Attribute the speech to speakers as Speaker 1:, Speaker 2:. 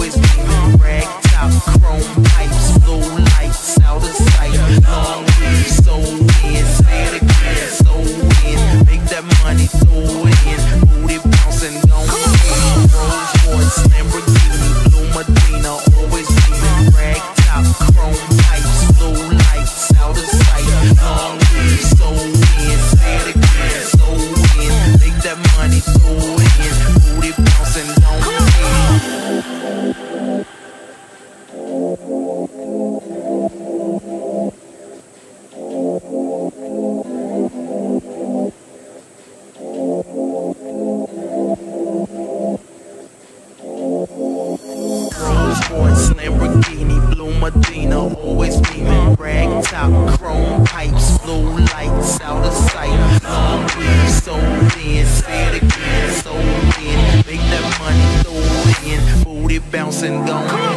Speaker 1: Always beaming. Rag top, chrome pipes, blue lights, out of sight. Long it again,